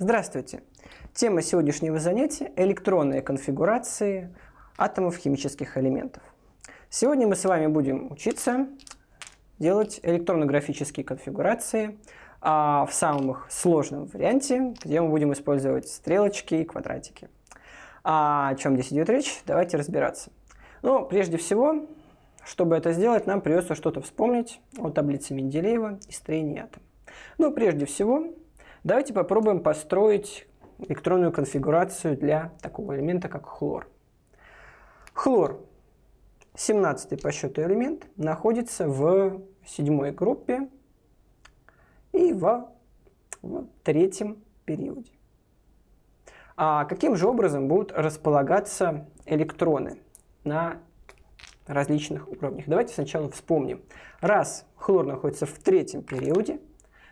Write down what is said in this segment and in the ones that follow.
Здравствуйте! Тема сегодняшнего занятия – электронные конфигурации атомов химических элементов. Сегодня мы с вами будем учиться делать электронно-графические конфигурации а, в самом сложном варианте, где мы будем использовать стрелочки и квадратики. А о чем здесь идет речь? Давайте разбираться. Ну, прежде всего, чтобы это сделать, нам придется что-то вспомнить о таблице Менделеева и строении атома. Ну, прежде всего, давайте попробуем построить электронную конфигурацию для такого элемента, как хлор. Хлор, 17 по счету элемент, находится в седьмой группе и в, в третьем периоде. А каким же образом будут располагаться электроны на различных уровнях? Давайте сначала вспомним. Раз хлор находится в третьем периоде,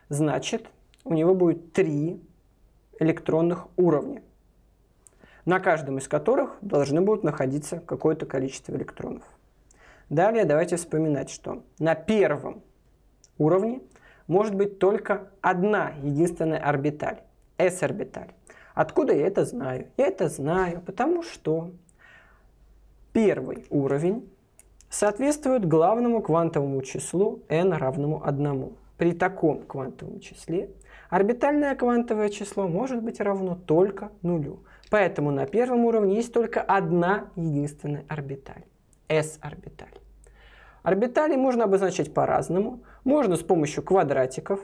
значит у него будет три электронных уровня, на каждом из которых должны будут находиться какое-то количество электронов. Далее давайте вспоминать, что на первом уровне может быть только одна единственная орбиталь, s-орбиталь. Откуда я это знаю? Я это знаю, потому что первый уровень соответствует главному квантовому числу n равному 1. При таком квантовом числе орбитальное квантовое число может быть равно только нулю. Поэтому на первом уровне есть только одна единственная орбиталь – s-орбиталь. Орбитали можно обозначать по-разному. Можно с помощью квадратиков.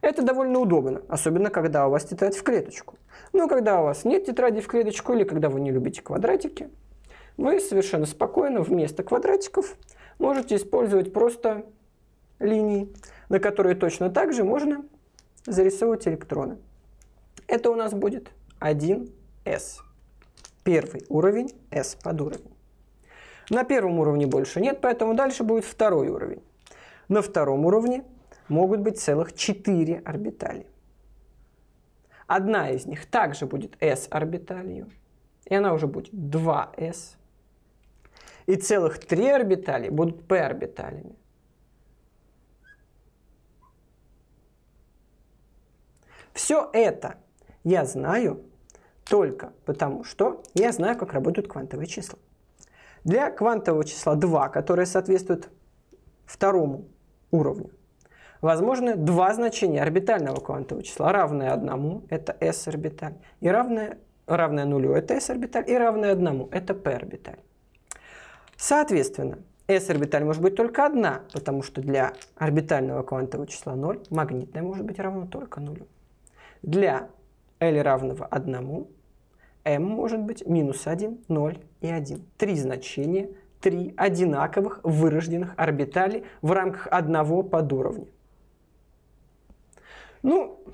Это довольно удобно, особенно когда у вас тетрадь в клеточку. Но когда у вас нет тетради в клеточку или когда вы не любите квадратики, вы совершенно спокойно вместо квадратиков можете использовать просто линии, на которые точно так же можно зарисовывать электроны. Это у нас будет 1s. Первый уровень s под уровень. На первом уровне больше нет, поэтому дальше будет второй уровень. На втором уровне могут быть целых 4 орбитали. Одна из них также будет s орбиталью, и она уже будет 2s. И целых 3 орбитали будут p Все это я знаю только потому, что я знаю, как работают квантовые числа. Для квантового числа 2, которое соответствует второму уровню, возможны два значения орбитального квантового числа, равное одному, это s орбиталь, и равное, равное нулю, это s орбиталь, и равное одному, это p орбиталь. Соответственно, s орбиталь может быть только одна, потому что для орбитального квантового числа 0 магнитное может быть равно только нулю. Для L равного 1 m может быть минус 1, 0 и 1. Три значения, три одинаковых вырожденных орбитали в рамках одного подуровня. Ну,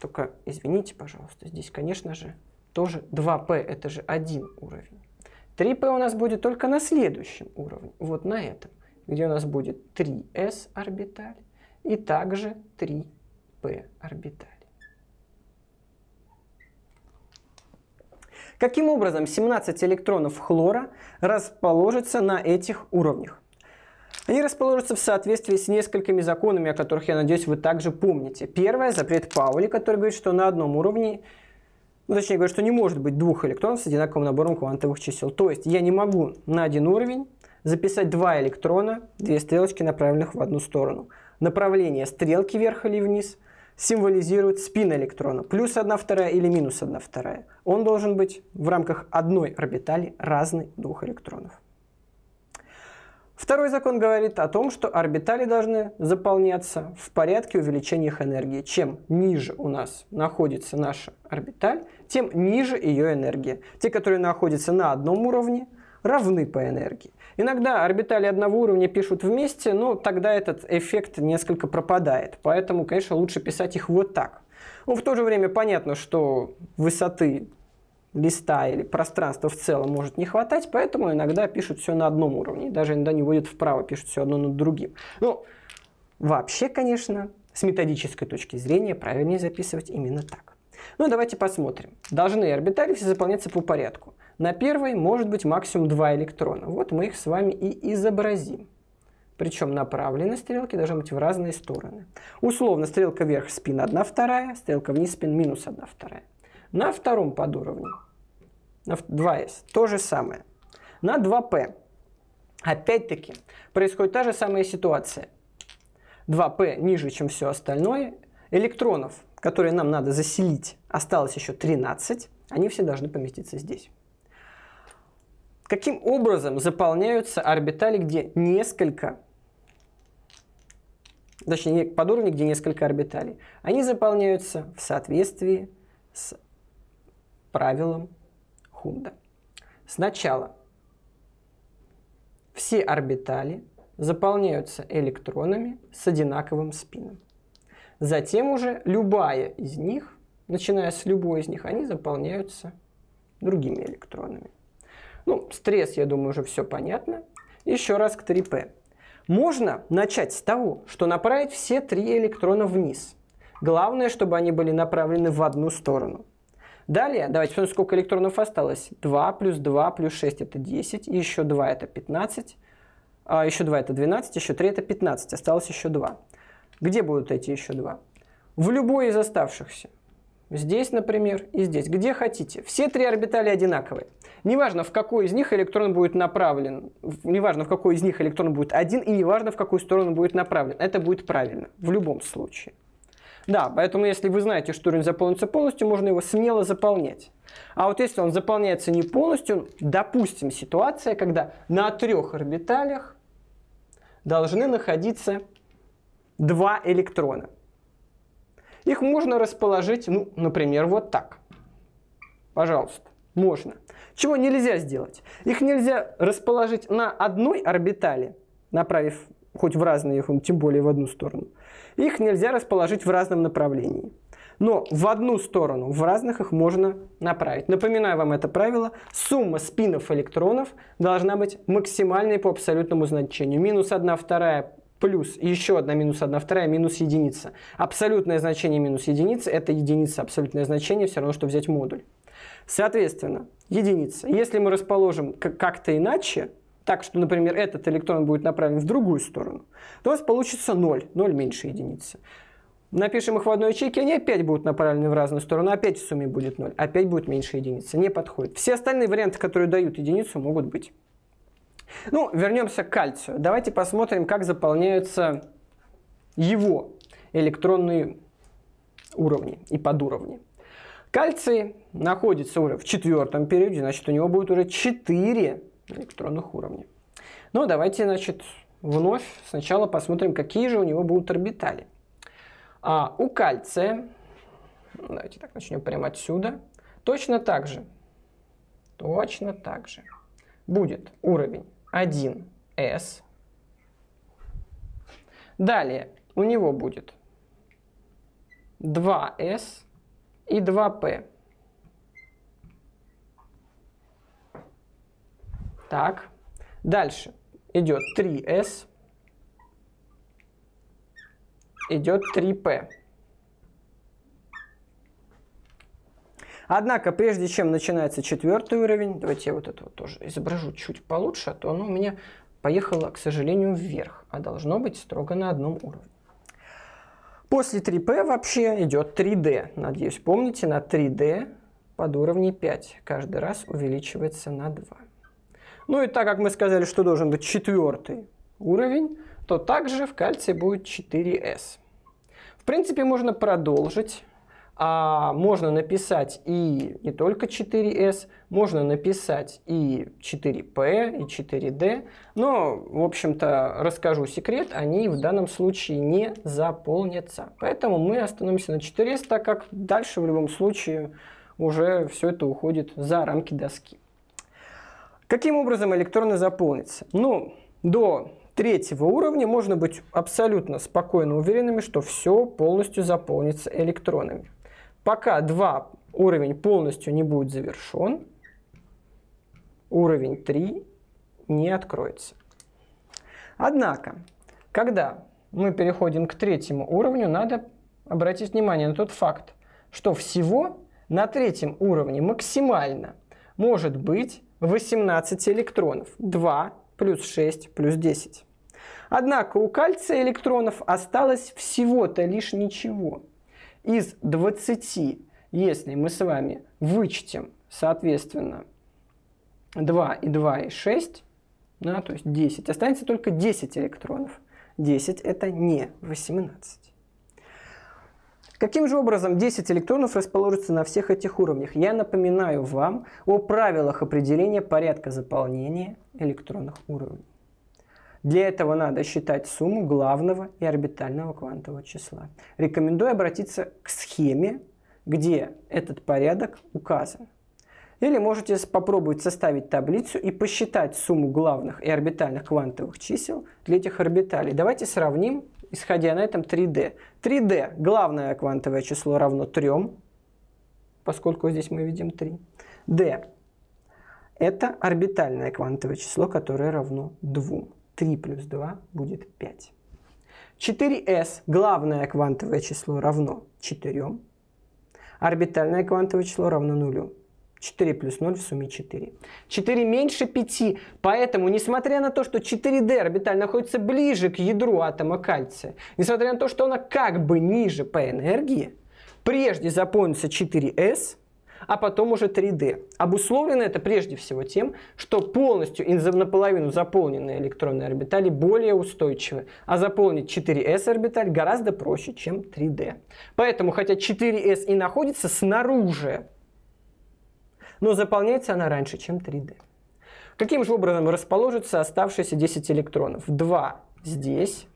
только извините, пожалуйста, здесь, конечно же, тоже 2p, это же один уровень. 3p у нас будет только на следующем уровне, вот на этом, где у нас будет 3s орбиталь и также 3p орбиталь. Каким образом 17 электронов хлора расположатся на этих уровнях? Они расположатся в соответствии с несколькими законами, о которых, я надеюсь, вы также помните. Первое – запрет Паули, который говорит, что на одном уровне, ну, точнее говорит, что не может быть двух электронов с одинаковым набором квантовых чисел. То есть я не могу на один уровень записать два электрона, две стрелочки, направленных в одну сторону. Направление стрелки вверх или вниз – символизирует спин электрона, плюс 1 вторая или минус 1 вторая. Он должен быть в рамках одной орбитали разный двух электронов. Второй закон говорит о том, что орбитали должны заполняться в порядке увеличения их энергии. Чем ниже у нас находится наша орбиталь, тем ниже ее энергия. Те, которые находятся на одном уровне, равны по энергии. Иногда орбитали одного уровня пишут вместе, но тогда этот эффект несколько пропадает. Поэтому, конечно, лучше писать их вот так. Но в то же время понятно, что высоты листа или пространства в целом может не хватать, поэтому иногда пишут все на одном уровне. Даже иногда не вводят вправо, пишут все одно над другим. Ну, вообще, конечно, с методической точки зрения правильнее записывать именно так. Ну, давайте посмотрим. Должны орбитали все заполняться по порядку. На первой может быть максимум два электрона. Вот мы их с вами и изобразим. Причем направлены стрелки должны быть в разные стороны. Условно, стрелка вверх спин 1 вторая, стрелка вниз спин минус 1 вторая. На втором подуровне, на 2С, то же самое. На 2P, опять-таки, происходит та же самая ситуация. 2P ниже, чем все остальное. Электронов, которые нам надо заселить, осталось еще 13. Они все должны поместиться здесь. Каким образом заполняются орбитали, где несколько точнее подуровни, где несколько орбиталей, они заполняются в соответствии с правилом Хунда. Сначала все орбитали заполняются электронами с одинаковым спином. Затем уже любая из них, начиная с любой из них, они заполняются другими электронами. Ну, стресс, я думаю, уже все понятно. Еще раз к 3P. Можно начать с того, что направить все три электрона вниз. Главное, чтобы они были направлены в одну сторону. Далее, давайте посмотрим, сколько электронов осталось. 2 плюс 2 плюс 6 это 10, и еще 2 это 15, а еще 2 это 12, еще 3 это 15, осталось еще 2. Где будут эти еще 2? В любой из оставшихся. Здесь, например, и здесь. Где хотите. Все три орбитали одинаковые. Неважно, в какой из них электрон будет направлен, неважно, в какой из них электрон будет один, и неважно, в какую сторону будет направлен. Это будет правильно, в любом случае. Да, поэтому если вы знаете, что уровень заполнится полностью, можно его смело заполнять. А вот если он заполняется не полностью, допустим, ситуация, когда на трех орбиталях должны находиться два электрона. Их можно расположить, ну, например, вот так. Пожалуйста, можно. Чего нельзя сделать? Их нельзя расположить на одной орбитали, направив хоть в разные, тем более в одну сторону. Их нельзя расположить в разном направлении. Но в одну сторону, в разных их можно направить. Напоминаю вам это правило. Сумма спинов электронов должна быть максимальной по абсолютному значению. Минус 1 вторая плюс еще одна минус 1 вторая минус единица. Абсолютное значение минус единицы – это единица. Абсолютное значение все равно, что взять модуль. Соответственно, единица. Если мы расположим как-то иначе, так что, например, этот электрон будет направлен в другую сторону, то у нас получится 0. 0 меньше единицы. Напишем их в одной ячейке, они опять будут направлены в разную сторону, опять в сумме будет 0, опять будет меньше единицы. Не подходит. Все остальные варианты, которые дают единицу, могут быть. Ну, вернемся к кальцию. Давайте посмотрим, как заполняются его электронные уровни и подуровни. Кальций находится уже в четвертом периоде, значит, у него будет уже 4 электронных уровня. Ну, давайте, значит, вновь сначала посмотрим, какие же у него будут орбитали. А у кальция, давайте так начнем прямо отсюда, точно так же, точно так же будет уровень 1s. Далее у него будет 2s и 2p. Так, дальше идет 3s, идет 3p. Однако, прежде чем начинается четвертый уровень, давайте я вот это вот тоже изображу чуть получше, а то оно у меня поехало, к сожалению, вверх, а должно быть строго на одном уровне. После 3P вообще идет 3D. Надеюсь, помните, на 3D под уровней 5 каждый раз увеличивается на 2. Ну и так как мы сказали, что должен быть четвертый уровень, то также в кальции будет 4S. В принципе, можно продолжить. А можно написать и не только 4S, можно написать и 4P, и 4D. Но, в общем-то, расскажу секрет, они в данном случае не заполнятся. Поэтому мы остановимся на 4S, так как дальше в любом случае уже все это уходит за рамки доски. Каким образом электроны заполнятся? Ну, до третьего уровня можно быть абсолютно спокойно уверенными, что все полностью заполнится электронами. Пока два уровень полностью не будет завершен, уровень 3 не откроется. Однако, когда мы переходим к третьему уровню, надо обратить внимание на тот факт, что всего на третьем уровне максимально может быть 18 электронов. 2 плюс 6 плюс 10. Однако у кальция электронов осталось всего-то лишь ничего. Из 20, если мы с вами вычтем, соответственно, 2 и 2 и 6, да, то есть 10, останется только 10 электронов. 10 это не 18. Каким же образом 10 электронов расположатся на всех этих уровнях? Я напоминаю вам о правилах определения порядка заполнения электронных уровней. Для этого надо считать сумму главного и орбитального квантового числа. Рекомендую обратиться к схеме, где этот порядок указан. Или можете попробовать составить таблицу и посчитать сумму главных и орбитальных квантовых чисел для этих орбиталей. Давайте сравним исходя на этом 3D. 3D, главное квантовое число равно 3, поскольку здесь мы видим 3. D – это орбитальное квантовое число, которое равно 2. 3 плюс 2 будет 5. 4s – главное квантовое число равно 4. Орбитальное квантовое число равно 0. 4 плюс 0 в сумме 4. 4 меньше 5, поэтому, несмотря на то, что 4D орбиталь находится ближе к ядру атома кальция, несмотря на то, что она как бы ниже по энергии, прежде заполнится 4S, а потом уже 3D. Обусловлено это прежде всего тем, что полностью наполовину заполненные электронные орбитали более устойчивы, а заполнить 4s орбиталь гораздо проще, чем 3D. Поэтому, хотя 4s и находится снаружи но заполняется она раньше, чем 3D. Каким же образом расположатся оставшиеся 10 электронов? 2 здесь,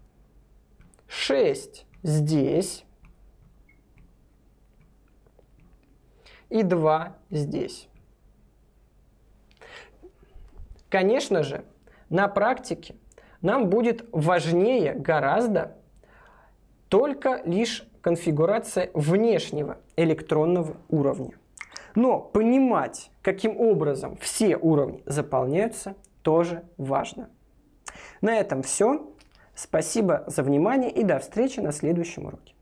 6 здесь и 2 здесь. Конечно же, на практике нам будет важнее гораздо только лишь конфигурация внешнего электронного уровня. Но понимать, каким образом все уровни заполняются, тоже важно. На этом все. Спасибо за внимание и до встречи на следующем уроке.